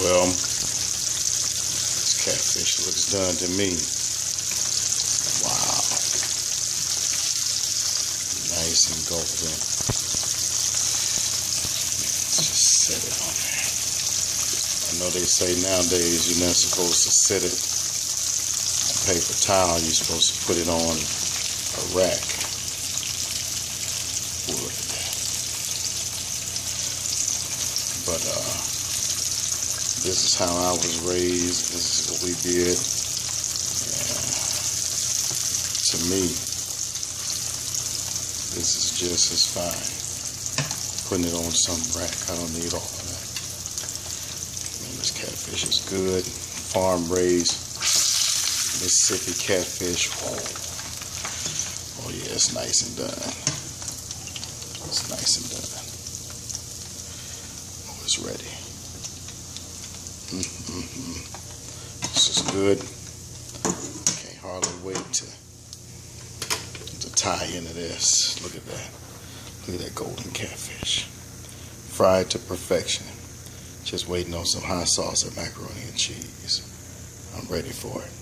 Well, this catfish looks done to me. Wow. Nice and golden. Let's just set it on there. I know they say nowadays you're not supposed to set it on paper towel. You're supposed to put it on a rack. Wood. But uh, this is how I was raised. This is what we did. To me, this is just as fine. Putting it on some rack, I don't need all of that. Man, this catfish is good. Farm raised Mississippi catfish. Oh, oh yeah, it's nice and done. It's nice and done. Oh, it's ready. Mm-hmm. This is good. Can't hardly wait to to tie into this. Look at that. Look at that golden catfish. Fried to perfection. Just waiting on some hot sauce and macaroni and cheese. I'm ready for it.